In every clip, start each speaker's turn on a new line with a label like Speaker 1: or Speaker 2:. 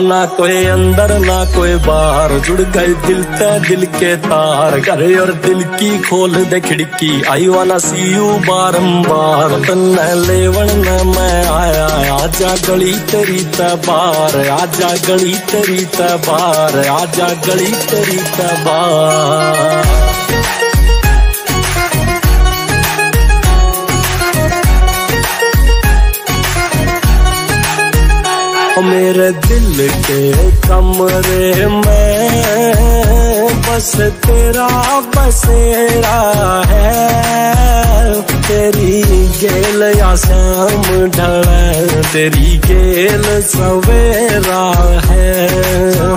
Speaker 1: ना कोई अंदर, ना कोई बाहर। जुड़ गए दिल ते दिल के तार। करे और दिल की खोल दे खिड़की। आई वाला सी यू बारंबार। तन्ने लेवन मैं आया। आजा गली तेरी तबार आजा गली तेरी तबार आजा गली तेरी तबार मेरे दिल के कमरे में बस तेरा बसेरा है। तेरी गेल या शाम ढल, तेरी गेल सवेरा है।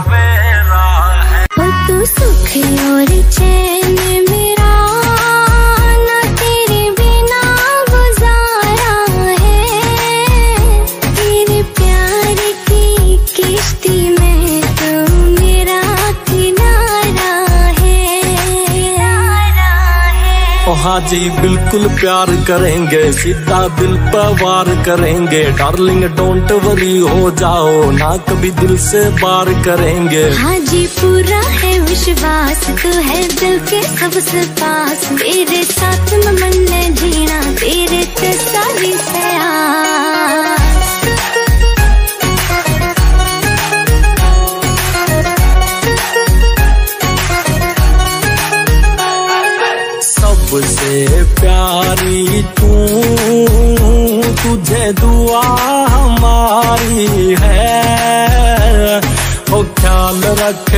Speaker 1: ओ हाँ जी, बिल्कुल प्यार करेंगे, सीधा दिल पर वार करेंगे। डार्लिंग डोंट वरी हो जाओ ना कभी दिल से बार करेंगे।
Speaker 2: हाँ जी, पूरा है विश्वास, तू है दिल के सबसे पास।
Speaker 1: सबसे प्यारी तू तुझे दुआ हमारी है। ओ ख्याल रख